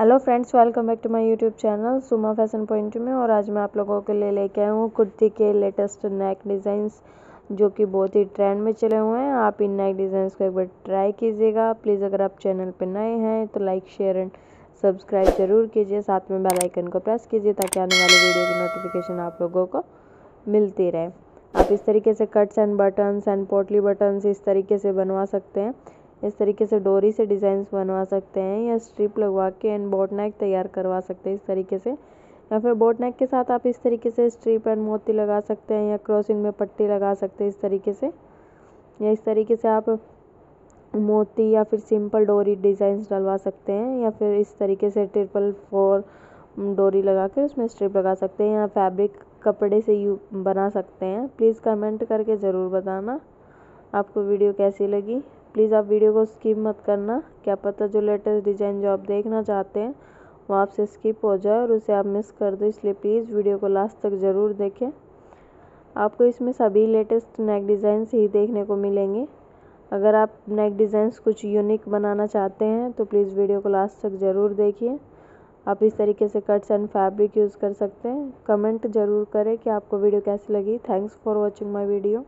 Hello friends welcome back to my YouTube channel Suma fashion point में। और आज मैं आप लोगों के लिए लेके आया हूँ कुर्ती के लेटेस्ट नेक डिज़ाइंस जो कि बहुत ही ट्रेंड में चले हुए हैं। आप इन नेक डिज़ाइंस को एक बार ट्राई कीजिएगा। प्लीज़ अगर आप चैनल पर नए हैं तो लाइक शेयर एंड सब्सक्राइब ज़रूर कीजिए। साथ में बेल आइकन को प्रेस कीजिए, ताकि आने वाली वीडियो की नोटिफिकेशन आप लोगों को मिलती रहे। आप इस तरीके से cuts and buttons and potli buttons इस तरीके से बनवा सकते हैं। इस तरीके से डोरी से डिज़ाइंस बनवा सकते हैं या स्ट्रिप लगवा के एंड बोट नेक तैयार करवा सकते हैं इस तरीके से। या फिर बोट नेक के साथ आप इस तरीके से स्ट्रिप एंड मोती लगा सकते हैं या क्रॉसिंग में पट्टी लगा सकते हैं इस तरीके से। या इस तरीके से आप मोती या फिर सिंपल डोरी डिज़ाइंस डलवा सकते हैं या फिर इस तरीके से ट्रिपल फोर डोरी लगा कर उसमें स्ट्रिप लगा सकते हैं या फैब्रिक कपड़े से यू बना सकते हैं। प्लीज़ कमेंट करके ज़रूर बताना। आपको वीडियो कैसी लगी? प्लीज़ आप वीडियो को स्किप मत करना। क्या पता जो लेटेस्ट डिज़ाइन जो आप देखना चाहते हैं, वो आपसे स्किप हो जाए और उसे आप मिस कर दो। इसलिए प्लीज़ वीडियो को लास्ट तक ज़रूर देखें। आपको इसमें सभी लेटेस्ट नेक डिज़ाइंस ही देखने को मिलेंगे। अगर आप नेक डिज़ाइंस कुछ यूनिक बनाना चाहते हैं तो प्लीज़ वीडियो को लास्ट तक ज़रूर देखिए। आप इस तरीके से कट्स एंड फैब्रिक यूज़ कर सकते हैं। कमेंट ज़रूर करें कि आपको वीडियो कैसी लगी। Thanks for watching my video.